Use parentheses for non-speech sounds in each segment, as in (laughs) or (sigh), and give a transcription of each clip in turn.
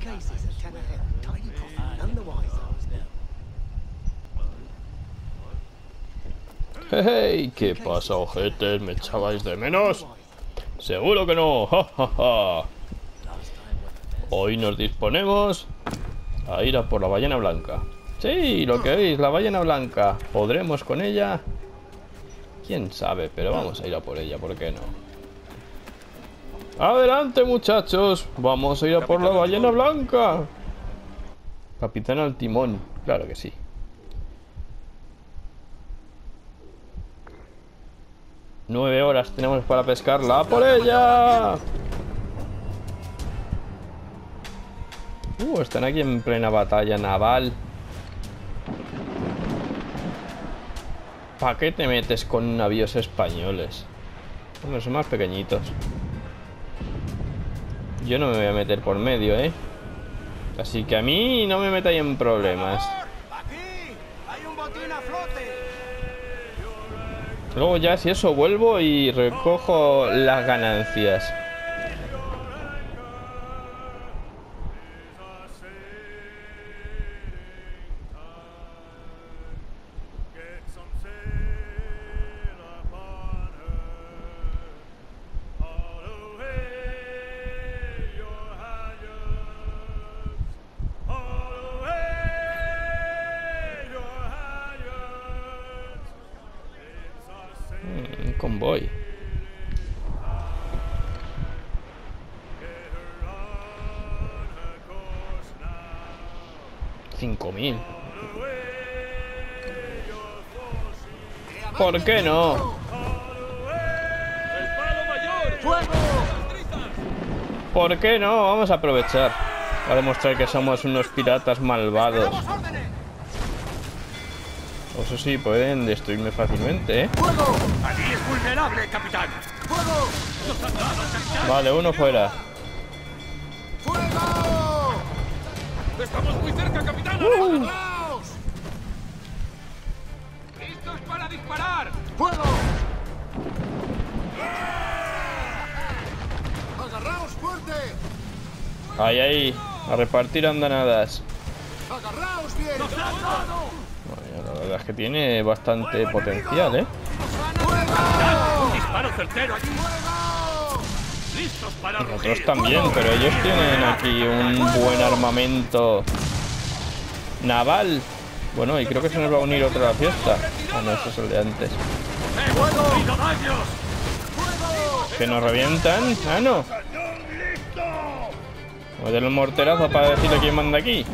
Three. Hey, ¿qué pasa, ojetes? ¿Me echabais de menos? Seguro que no. Ja, ja, ja. Hoy nos disponemos a ir a por la ballena blanca. Sí, lo que veis, la ballena blanca. ¿Podremos con ella? Quién sabe, pero vamos a ir a por ella, ¿por qué no? Adelante, muchachos. Vamos a ir a por la ballena blanca. Capitán al timón. Claro que sí. Nueve horas tenemos para pescarla. ¡A por ella! Uh, están aquí en plena batalla naval. ¿Para qué te metes con navíos españoles? Bueno, son más pequeñitos. Yo no me voy a meter por medio, ¿eh? Así que a mí no me metáis en problemas. Luego ya si eso vuelvo y recojo las ganancias. Convoy. Cinco mil. ¿Por qué no? ¿Por qué no? Vamos a aprovechar. A demostrar que somos unos piratas malvados. Eso sí, pueden destruirme fácilmente, ¿eh? ¡Fuego! Allí es vulnerable, capitán. ¡Fuego! Vale, uno fuera. ¡Fuego! Estamos muy cerca, capitán. ¡Agarraos! ¡Listos para disparar! ¡Fuego! ¡Agarraos fuerte! Ahí, ahí. A repartir andanadas. ¡Agarraos bien! Bueno, la verdad es que tiene bastante potencial, ¿eh? ¡Un disparo certero allí! ¡Fuego! ¡Listos para Nosotros también, pero ellos tienen aquí un buen armamento naval. Bueno, y creo que se nos va a unir otra fiesta. Ah, no, ese es el de antes. Que nos revientan. Ah, no. Voy a darle un morterazo para decirle quién manda aquí.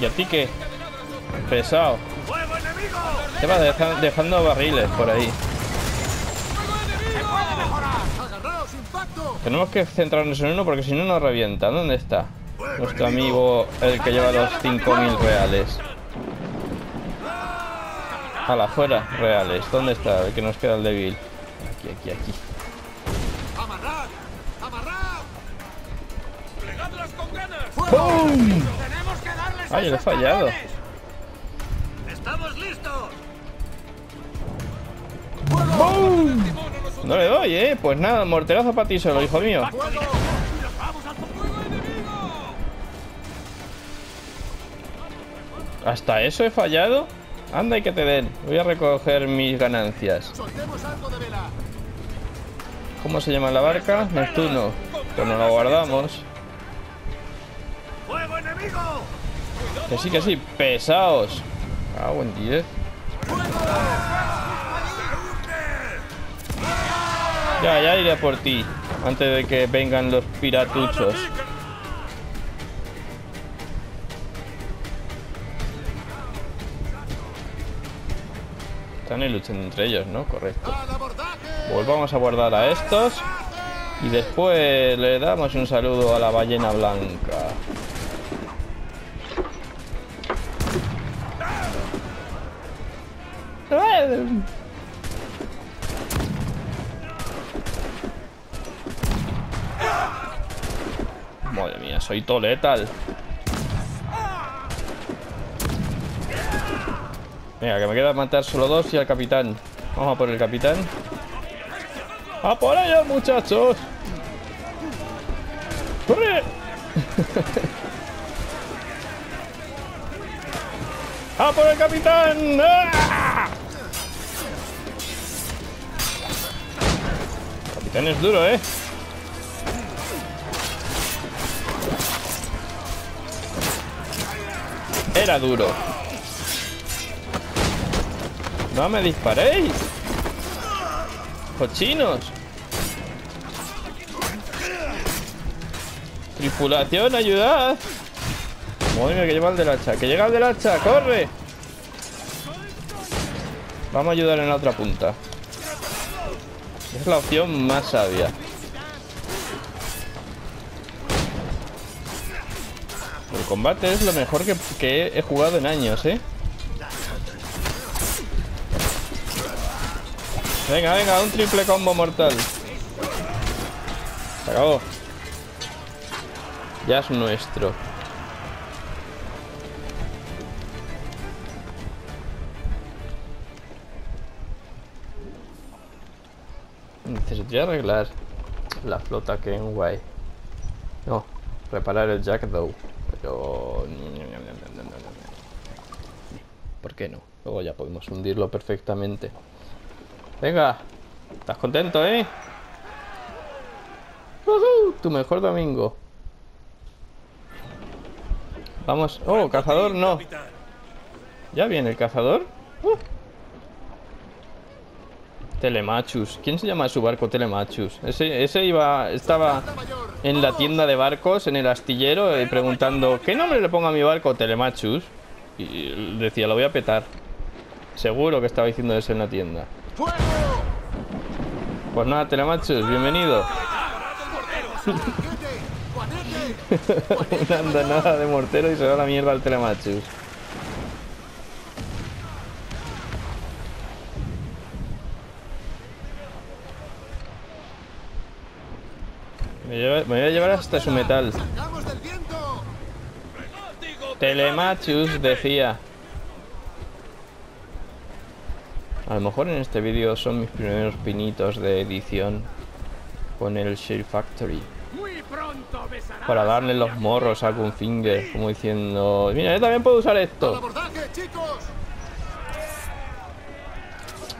¿Y a ti qué? Pesado. Te vas deja- dejando barriles por ahí. Tenemos que centrarnos en uno porque si no nos revienta. ¿Dónde está? Nuestro amigo, el que lleva los 5.000 reales. A la fuera, reales. ¿Dónde está? El que nos queda el débil. Aquí, aquí, aquí. ¡Amarrad! ¡Amarrad! ¡Plegadlas con ganas! ¡Pum! ¡Tenemos que darles Ay, le he fallado. ¡Estamos listos! ¡Bum! No le doy, ¿eh? Pues nada, morterazo para ti solo, hijo mío. ¿Hasta eso he fallado? Anda y que te den. Voy a recoger mis ganancias. ¿Cómo se llama la barca? Neptuno. Pues nos la guardamos. ¡Fuego enemigo! Que sí, que sí. Pesaos. Ah, buen 10. Ya, ya iré por ti. Antes de que vengan los piratuchos. Están en lucha entre ellos, ¿no? Correcto. Volvamos a guardar a estos. Y después le damos un saludo a la ballena blanca. Madre mía, soy todo letal. Venga, que me queda matar solo dos y al capitán. Vamos a por el capitán. ¡A por ellos, muchachos! ¡Corre! (laughs) ¡A por el capitán! ¡Ah! Capitán es duro, ¿eh? Era duro. No me disparéis. Cochinos. Tripulación, ayudad. Madre mía, que lleva el del hacha. Que llega el del hacha, corre. Vamos a ayudar en la otra punta. Es la opción más sabia. El combate es lo mejor que, he jugado en años, ¿eh? Venga, venga, un triple combo mortal. Se acabó. Ya es nuestro. Necesitaría arreglar la flota que en guay. No, reparar el Jack Dow. Pero... ¿Por qué no? Luego ya podemos hundirlo perfectamente. Venga, ¿estás contento, eh? Woohoo, tu mejor domingo. Vamos. Oh, cazador, no. ¿Ya viene el cazador? Uh. Telemachus. ¿Quién se llama su barco Telemachus? Ese, iba, estaba en la tienda de barcos, en el astillero, eh, preguntando ¿qué nombre le pongo a mi barco? Telemachus. Y decía, lo voy a petar. Seguro que estaba diciendo eso en la tienda. Pues nada, Telemachus, bienvenido. (laughs) Una andanada de mortero y se va la mierda al Telemachus. Me, voy a llevar hasta su metal. Telemachus decía. A lo mejor en este vídeo son mis primeros pinitos de edición con el Share Factory. Para darle los morros a Gunfinger, como diciendo, mira, yo también puedo usar ¡Al esto.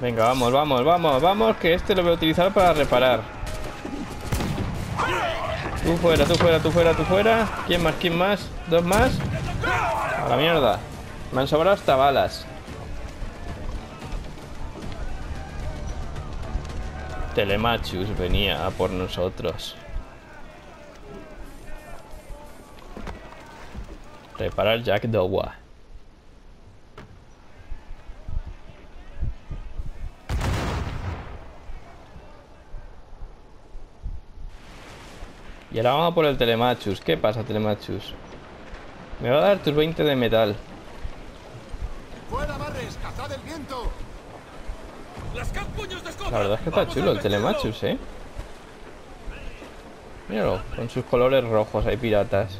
Venga, vamos, vamos, vamos, vamos, que este lo voy a utilizar para reparar. Tú fuera, tú fuera, tú fuera, tú fuera. ¿Quién más? ¿Quién más? ¿Dos más? A la mierda. Me han sobrado hasta balas. Telemachus venía a por nosotros. Reparar Jack Dowa. Y ahora vamos a por el Telemachus. ¿Qué pasa, Telemachus? Me va a dar tus 20 de metal. ¡Fuera, Barres! ¡Cazad el viento! Las puños de escoba. La verdad es que está chulo el Telemachus, ¿eh? Míralo, con sus colores rojos hay piratas.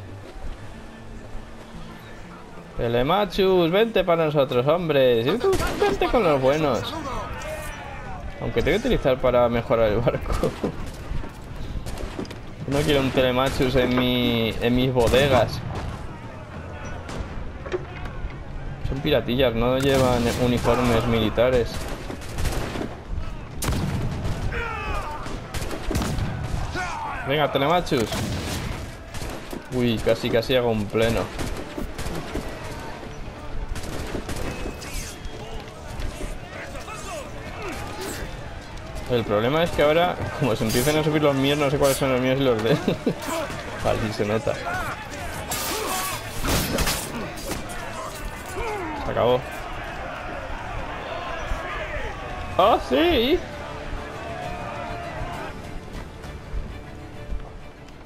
Telemachus, vente para nosotros, hombres. Y tú, Vente con los buenos. Aunque tengo que utilizar para mejorar el barco. (laughs) No quiero un telemachus en, mi, en mis bodegas. Son piratillas, no llevan uniformes militares. Venga, telemachus. Uy, casi casi hago un pleno. El problema es que ahora, como se empiezan a subir los míos, no sé cuáles son los míos y los de él. (laughs) Así se nota. Se acabó. ¡Ah, sí!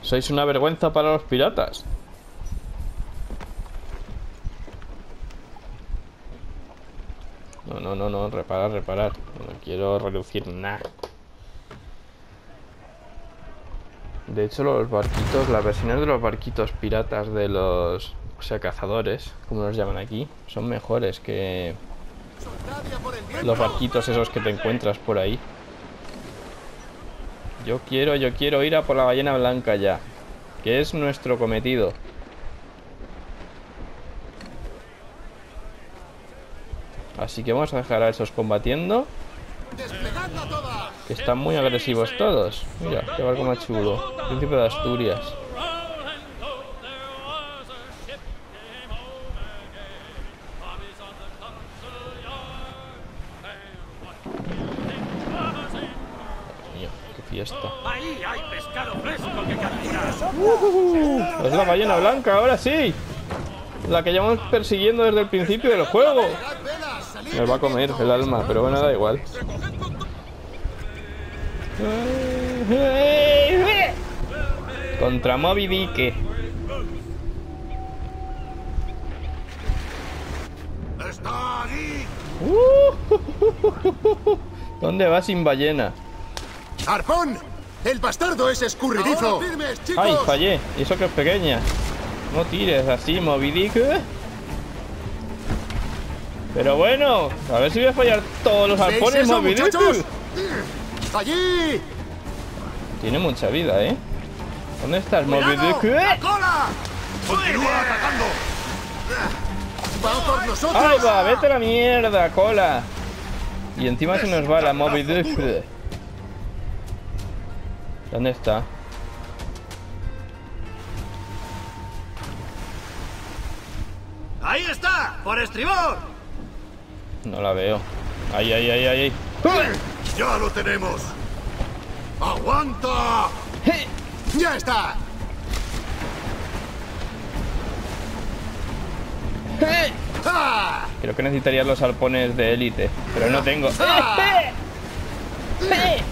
Sois una vergüenza para los piratas. No, no, no, no, reparar, reparar. No quiero reducir nada. De hecho, los barquitos, las versiones de los barquitos piratas de los, o sea, cazadores, como los llaman aquí, son mejores que los barquitos esos que te encuentras por ahí. Yo quiero, yo quiero ir a por la ballena blanca ya. Que es nuestro cometido. Así que vamos a dejar a esos combatiendo. Que están muy agresivos todos. Mira, qué barco más chulo. Príncipe de Asturias. Ahí hay pescado. Es la ballena blanca, ahora sí. La que llevamos persiguiendo desde el principio del juego. ¡Pegad velas! ¡Salid Nos va a comer el alma, pero bueno, da igual. Contra Moby Dick. ¡Está allí! ¿Dónde va sin ballena? ¡Arpón! ¡El bastardo es escurridizo! ¡Ay, fallé! Y eso que es pequeña. No tires así, Moby Dick. Pero bueno, a ver si voy a fallar todos los ¿Veis arpones, eso, Moby Dick. muchachos? ¡Allí! Tiene mucha vida, ¿eh? ¿Dónde estás, Moby ¡Cuidado! Dick? ¡La cola! ¡Continúa atacando! ¡Va por nosotros! ¡Ay, va! ¡Vete a la mierda, cola! Y encima se nos va la Moby Dick. ¿Dónde está? ¡Ahí está! ¡Por estribor! No la veo. ¡Ay, ay, ay, ay! ay. ¡Ya lo tenemos! ¡Aguanta! ¡Ya está! ¡Ah! Creo que necesitaría los arpones de élite, pero no tengo. ¡Ah! ¡Viene!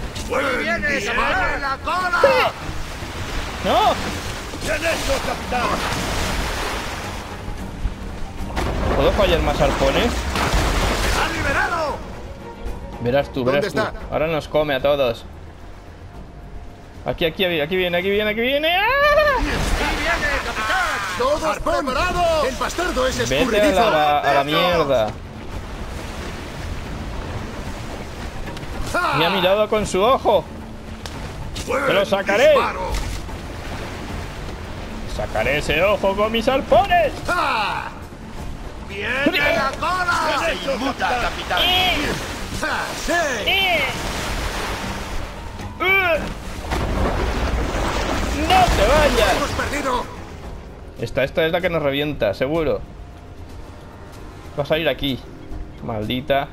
¡Se va la cola! ¡No! ¡Bien hecho, capitán! ¿Puedo fallar más arpones? Verás tú, verás ¿Dónde tú. está? Ahora nos come a todos. Aquí, aquí, aquí viene, aquí viene, aquí viene. ¡Ah! ¡Todos preparados! ¡El bastardo es Vete a escurridizo! la, a la mierda. Me ha mirado con su ojo. ¡Buen ¡Te lo sacaré! disparo! Sacaré ese ojo con mis arpones. ¡Viene la cola! ¡Se inmuta, capitán! ¡Ah, ¡Sí! ¡Uh! ¡No te vayas! ¡Hemos perdido! Esta, esta es la que nos revienta, seguro. Va a salir aquí. Maldita.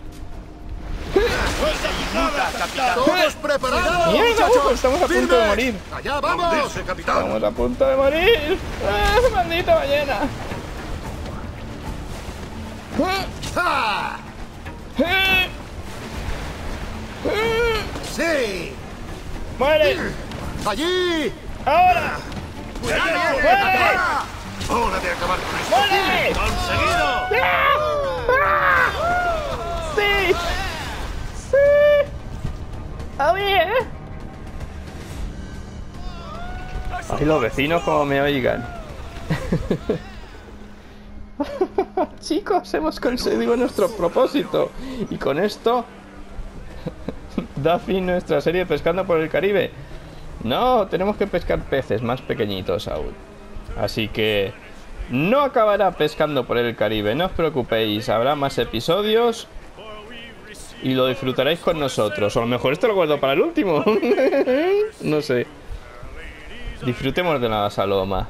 ¡Todos preparados! ¡Mierda! muchachos! ¡Uf! Estamos a punto de morir. ¡Allá vamos! capitán! Estamos a punto de morir. ¡Ah, ¡Maldita ballena! ¡Ah! ¡Sí! ¡Muere! ¡Allí! ¡Ahora! ¡Cuidado! ¡Muere! ¡Hora de acabar con esto! ¡Muere! ¡Conseguido! ¡Ah! ¡Sí! ¡Sí! ¡A bien! Ay, los vecinos como me oigan. (laughs) Chicos, hemos conseguido nuestro propósito. Y con esto da fin nuestra serie Pescando por el Caribe. No, tenemos que pescar peces más pequeñitos aún. Así que no acabará pescando por el Caribe, no os preocupéis, habrá más episodios y lo disfrutaréis con nosotros. O a lo mejor esto lo guardo para el último. (laughs) no sé. Disfrutemos de la saloma.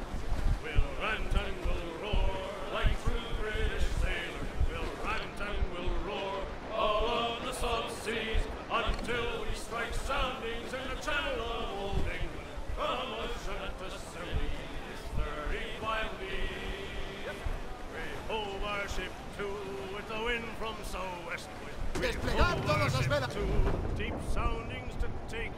Wind from southwestward. We Desplegad our las velas. to deep soundings to take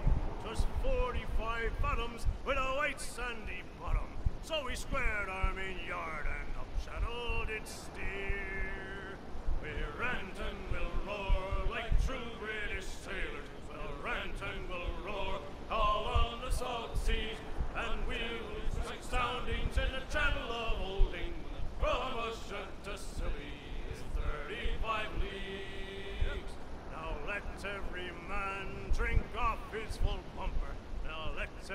just 45 fathoms with a white sandy bottom. So we squared our main yard and up channel did steer. We rant and we'll roar like true British sailors. We'll rant and we'll roar all on the salt seas, and we'll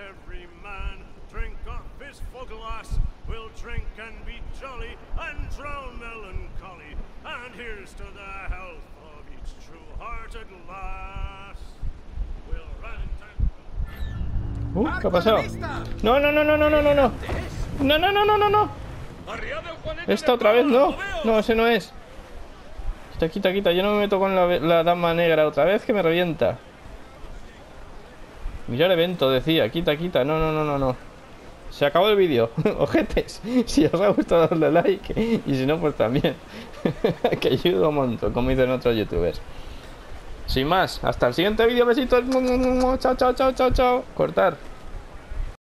every man drink off his full glass. We'll drink and be jolly and drown melancholy. And here's to the health of each true-hearted lass. We'll run Uh, ¿Qué ha pasado? No, no, no, no, no, no, no, no. No, no, no, no, no, no. Esta otra vez no. No, ese no es. Quita, quita, quita. Yo no me meto con la, la dama negra otra vez que me revienta. Mirar evento, decía. Quita, quita. No, no, no, no, no. Se acabó el vídeo. (laughs) Ojetes. Si os ha gustado, darle like. Y si no, pues también. (laughs) que ayuda un montón, como dicen otros youtubers. Sin más, hasta el siguiente vídeo. Besitos. Chao, chao, chao, chao, chao. Cortar.